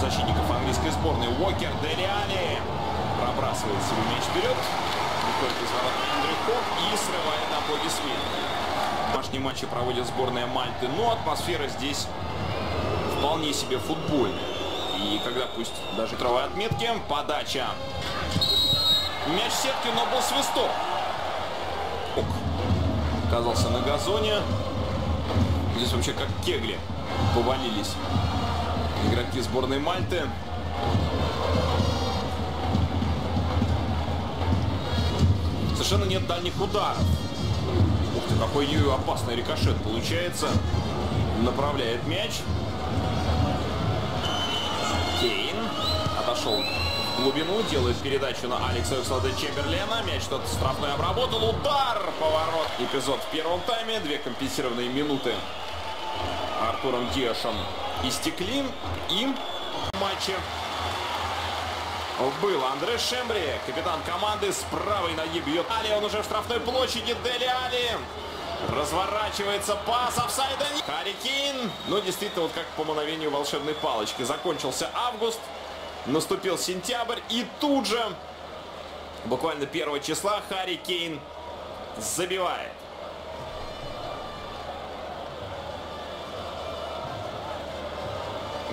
защитников английской сборной. Уокер, Дели Али пробрасывает себе мяч вперед. Выходит из и срывает аплодисменты. Домашние матчи проводит сборная Мальты, но атмосфера здесь вполне себе футбольная. И когда пусть даже травой отметки, подача. Мяч в сетке, но был свисток. Ок. Оказался на газоне. Здесь вообще как кегли повалились игроки сборной Мальты. Совершенно нет дальних ударов. Ух ты, какой опасный рикошет получается. Направляет мяч. Кейн отошел в глубину, делает передачу на Алекса Окслада Чемберлена. Мяч тот штрафной обработал. Удар! Поворот. Эпизод в первом тайме. Две компенсированные минуты Артуром Диашем истекли. И в матче был Андре Шембри, капитан команды, с правой ноги бьет Али, он уже в штрафной площади, Дели Али. Разворачивается пас, офсайда нет. Харри ну действительно, вот как по мановению волшебной палочки. Закончился август, наступил сентябрь, и тут же, буквально 1 числа, Харри Кейн забивает.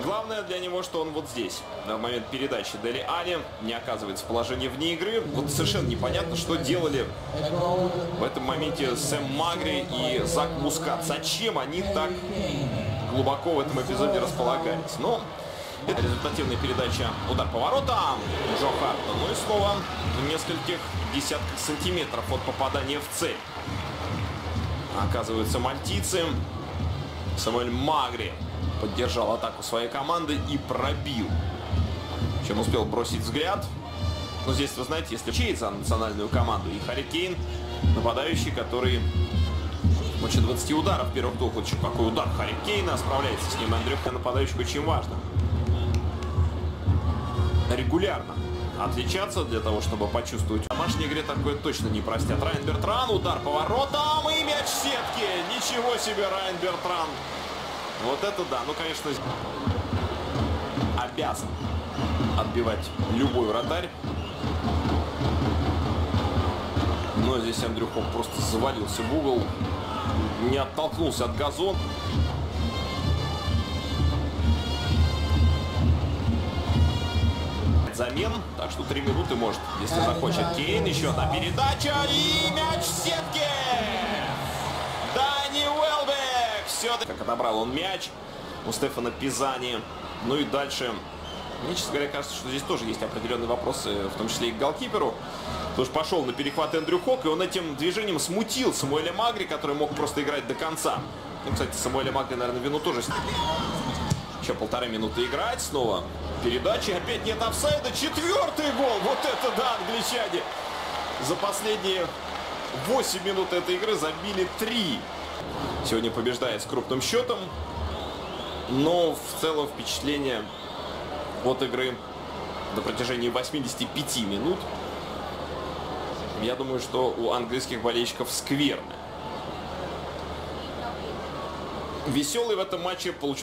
Главное для него, что он вот здесь. На момент передачи Дели Али не оказывается в положении вне игры. Вот совершенно непонятно, что делали в этом моменте Сэм Магри и Зак Мускат. Зачем они так глубоко в этом эпизоде располагались? Но это результативная передача. Удар поворотом. Джо Хартон. Ну и снова в нескольких десятках сантиметров от попадания в цель. Оказываются мальтийцы. Самуэль Магри поддержал атаку своей команды и пробил. Чем успел бросить взгляд. Но здесь, вы знаете, если чеет за национальную команду и Харри Кейн, нападающий, который больше 20 ударов первых двух. Вот какой удар Харри Кейна, справляется с ним Андрюха. Нападающий очень важно. Регулярно отличаться для того, чтобы почувствовать. В домашней игре такое точно не простят. Райан Бертран, удар поворотом и мяч в сетке. Ничего себе, Райан Бертран. Вот это да. Ну, конечно, обязан отбивать любой вратарь. Но здесь Андрюхов просто завалился в угол. Не оттолкнулся от газон. замен. Так что три минуты может, если захочет Кейн. Еще одна передача и мяч в сетке. Все. Как отобрал он мяч у Стефана Пизани. Ну и дальше. Мне, честно говоря, кажется, что здесь тоже есть определенные вопросы, в том числе и к голкиперу. Потому что пошел на перехват Эндрю Хок, и он этим движением смутил Самуэля Магри, который мог просто играть до конца. Ну, кстати, Самуэля Магри, наверное, вину тоже еще полторы минуты играть. Снова передачи. Опять нет офсайда. Четвертый гол. Вот это да, англичане. За последние 8 минут этой игры забили 3. Сегодня побеждает с крупным счетом. Но в целом впечатление от игры на протяжении 85 минут. Я думаю, что у английских болельщиков скверно. Веселый в этом матче получился.